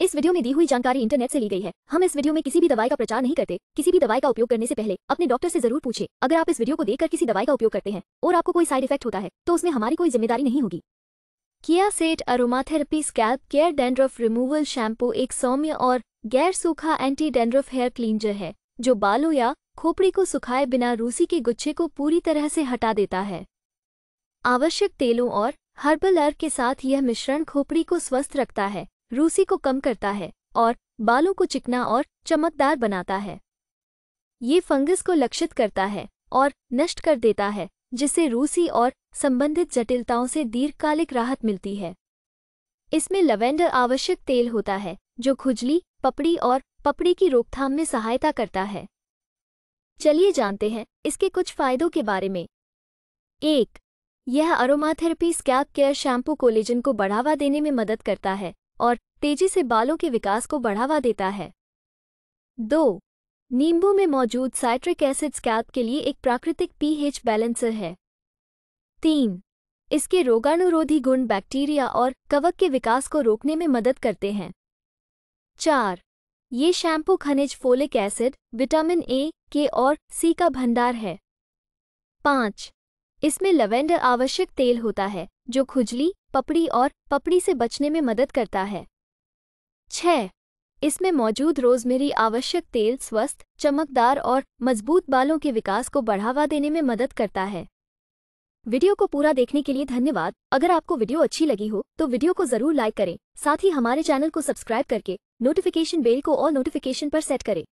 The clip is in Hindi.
इस वीडियो में दी हुई जानकारी इंटरनेट से ली गई है। हम इस वीडियो में किसी भी दवाई का प्रचार नहीं करते। किसी भी दवाई का उपयोग करने से पहले अपने डॉक्टर से ज़रूर पूछे। अगर आप इस वीडियो को देखकर किसी दवाई का उपयोग करते हैं और आपको कोई साइड इफ़ेक्ट होता है तो उसमें हमारी कोई ज़िम्मेदारी नहीं होगी। किया set aromatherapy, scalp care, dandruff removal, shampoo, एक सौम्य और गैर सूखा एंटी डेंड्रफ हेयर क्लींजर है, जो बालों या खोपड़ी को सुखाए बिना रूसी के गुच्छे को पूरी तरह से हटा देता है। आवश्यक तेलों और हर्बल अर्क के साथ यह मिश्रण खोपड़ी को स्वस्थ रखता है। रूसी को कम करता है और बालों को चिकना और चमकदार बनाता है। ये फंगस को लक्षित करता है और नष्ट कर देता है, जिससे रूसी और संबंधित जटिलताओं से दीर्घकालिक राहत मिलती है। इसमें लवेंडर आवश्यक तेल होता है, जो खुजली, पपड़ी और पपड़ी की रोकथाम में सहायता करता है। चलिए जानते हैं इसके कुछ फायदों के बारे में। एक, यह aromatherapy scalp care shampoo collagen को बढ़ावा देने में मदद करता है और तेज़ी से बालों के विकास को बढ़ावा देता है। दो, नींबू में मौजूद साइट्रिक एसिड स्कैल्प के लिए एक प्राकृतिक पीएच बैलेंसर है। तीन, इसके रोगाणुरोधी गुण बैक्टीरिया और कवक के विकास को रोकने में मदद करते हैं। चार, ये शैम्पू खनिज फोलिक एसिड, विटामिन ए, के और सी का भंडार है। पाँच, इसमें लवेंडर आवश्यक तेल होता है, जो खुजली, पपड़ी और पपड़ी से बचने में मदद करता है। छः। इसमें मौजूद रोजमेरी, आवश्यक तेल, स्वस्थ, चमकदार और मज़बूत बालों के विकास को बढ़ावा देने में मदद करता है। वीडियो को पूरा देखने के लिए धन्यवाद। अगर आपको वीडियो अच्छी लगी हो तो वीडियो को ज़रूर लाइक करें। साथ ही हमारे चैनल को सब्सक्राइब करके नोटिफिकेशन बेल को और नोटिफिकेशन पर सेट करें।